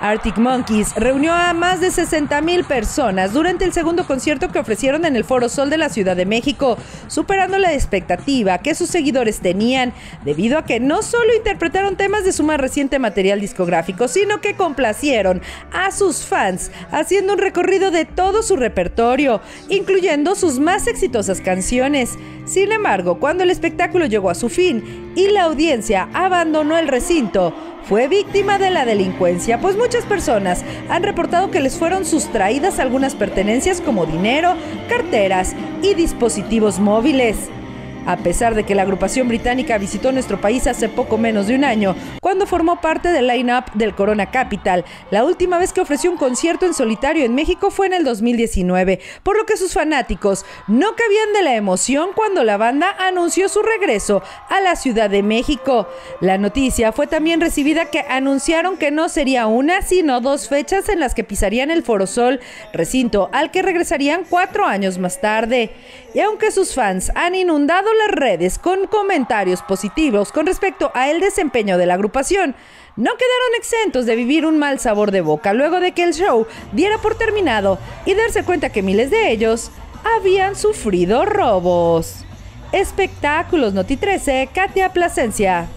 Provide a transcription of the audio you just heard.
Arctic Monkeys reunió a más de 60 mil personas durante el segundo concierto que ofrecieron en el Foro Sol de la Ciudad de México, superando la expectativa que sus seguidores tenían, debido a que no solo interpretaron temas de su más reciente material discográfico, sino que complacieron a sus fans, haciendo un recorrido de todo su repertorio, incluyendo sus más exitosas canciones. Sin embargo, cuando el espectáculo llegó a su fin y la audiencia abandonó el recinto, fue víctima de la delincuencia, pues muchas personas han reportado que les fueron sustraídas algunas pertenencias como dinero, carteras y dispositivos móviles. A pesar de que la agrupación británica visitó nuestro país hace poco menos de un año, cuando formó parte del line-up del Corona Capital, la última vez que ofreció un concierto en solitario en México fue en el 2019, por lo que sus fanáticos no cabían de la emoción cuando la banda anunció su regreso a la Ciudad de México. La noticia fue también recibida que anunciaron que no sería una, sino dos fechas en las que pisarían el Forosol, recinto al que regresarían cuatro años más tarde. Y aunque sus fans han inundado las redes con comentarios positivos con respecto a el desempeño de la agrupación, no quedaron exentos de vivir un mal sabor de boca luego de que el show diera por terminado y darse cuenta que miles de ellos habían sufrido robos. Espectáculos Noti 13, Katia Plasencia.